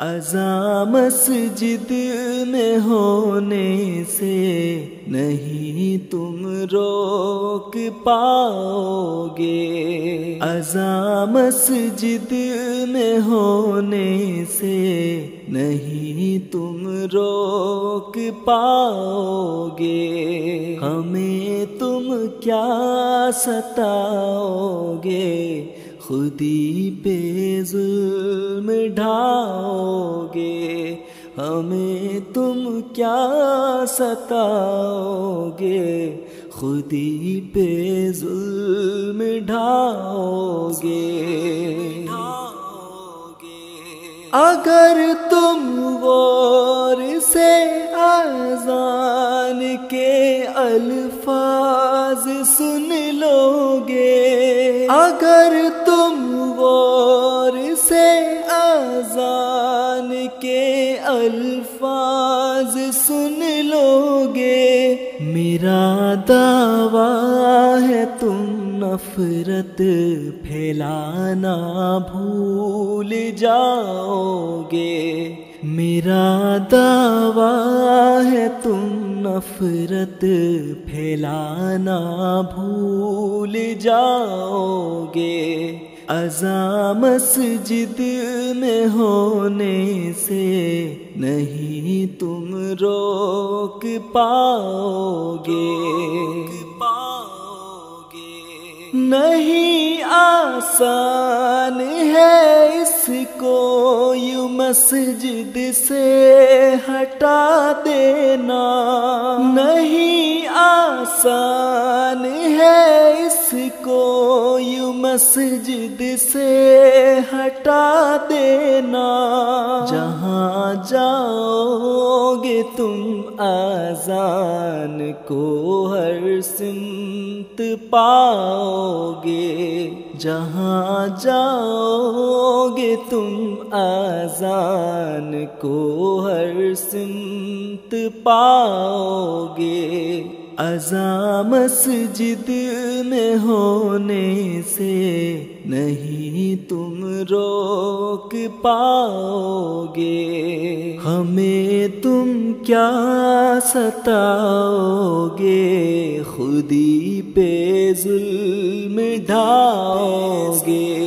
अजा मस्जिद में होने से नहीं तुम रोक पाओगे। अजा मस्जिद में होने से नहीं तुम रोक पाओगे। हमें तुम क्या सताओगे? खुदी पे जुल्म ढाओगे, हमें तुम क्या सताओगे? खुदी पे जुल्म ढाओगे। अगर तुम गौर से आजान के अल्फाज सुन लोगे, अगर आजान के अल्फाज सुन लोगे। मेरा दावा है तुम नफरत फैलाना भूल जाओगे। मेरा दावा है तुम नफरत फैलाना भूल जाओगे। अजा मस्जिद में होने से नहीं तुम रोक पाओगे। पाओगे नहीं आसान है इसको यू मस्जिद से हटा देना। नहीं आसान है इसको मस्जिद से हटा देना। जहाँ जाओगे तुम आजान को हर सिमत पाओगे। जहाँ जाओगे तुम आजान को हर सिमत पाओगे। अजा मस्जिद में होने से नहीं तुम रोक पाओगे। हमें तुम क्या सताओगे? खुदी पे जुल्म ढाओगे।